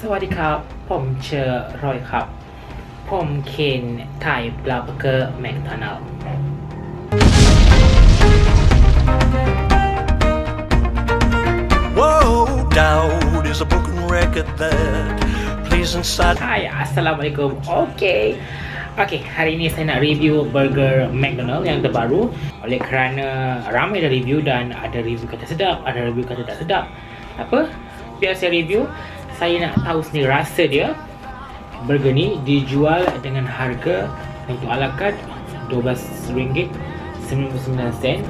สวัสดีครับ ผมเชอร์รอยครับ ผมเคนไทยบลาเบอร์เกอร์แมคโดนัลด์ Whoa, doubt is a broken record that plays inside. Hai, Assalamualaikum Okey Okey, hari ini saya nak review burger McDonald yang terbaru Oleh kerana ramai dah review dan ada review kata sedap, ada review kata tak sedap Apa? Biar saya review saya nak tahu sendiri rasa dia Burger ni dijual dengan harga untuk ala carte RM12.99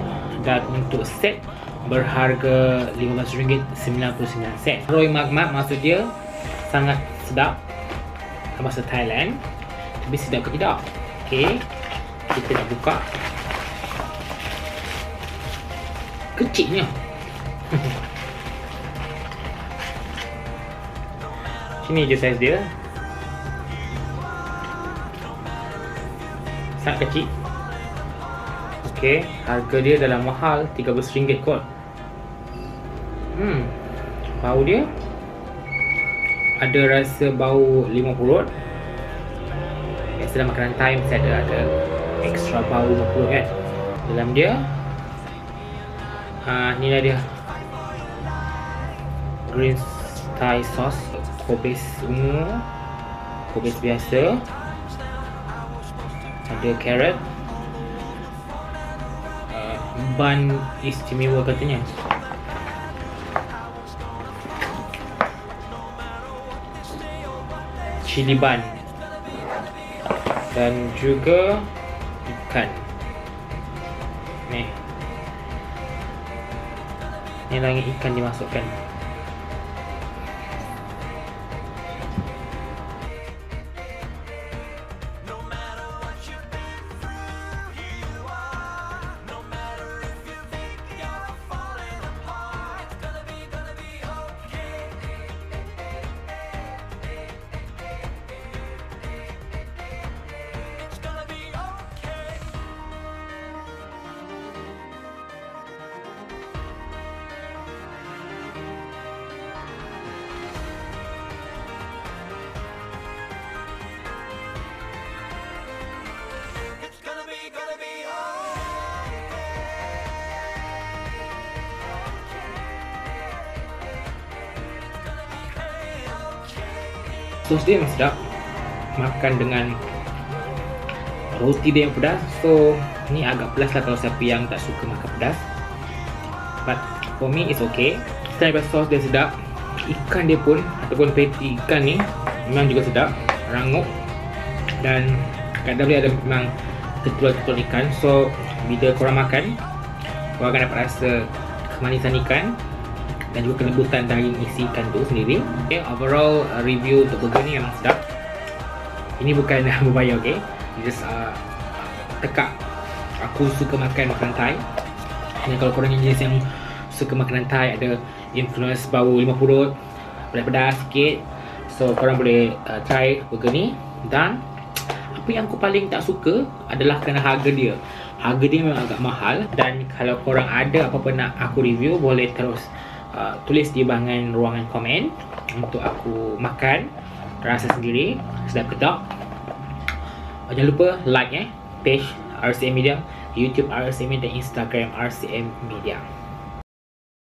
dan untuk set berharga RM15.99 Roy Magmat maksud dia sangat sedap. Bahasa Thailand. Tapi sedap ke tidak? Ok kita nak buka. Kecilnya sini je saiz dia. Sangat kecil. Ok harga dia dalam mahal RM13 kot. Hmm bau dia? Ada rasa bau limau purut biasa dalam makanan Thai mesti ada ada extra bau limau purut kan dalam dia. Uh, ni lah dia. Green Thai sauce kobis ungu. Kobis biasa. Ada carrot. Uh, ban istimewa katanya. Cili ban dan juga ikan. Ni ni lagi ikan dimasukkan sos dia memang sedap. Makan dengan roti dia yang pedas. So ni agak pedas lah kalau siapa yang tak suka makan pedas. But for me it's okay. Selain daripada sos dia sedap. Ikan dia pun ataupun patty ikan ni memang juga sedap. Rangup dan kadang dia ada memang ketul-ketul ikan. So bila korang makan korang akan dapat rasa kemanisan ikan dan juga kelembutan daging isi tu sendiri. Okay, overall uh, review untuk burger ni memang sedap. Ini bukan berbayar okay? Just uh, tekak aku suka makan makanan Thai. Dan kalau korang jenis yang suka makanan Thai ada influence bau limau purut pedas-pedas sikit. So korang boleh uh, try burger ni. Dan apa yang aku paling tak suka adalah kerana harga dia. Harga dia memang agak mahal. Dan kalau korang ada apa-apa nak aku review boleh terus uh, tulis di bahagian ruangan komen untuk aku makan rasa sendiri sedap ke tak. Uh, jangan lupa like eh page RCM Media YouTube RCM Media dan Instagram RCM Media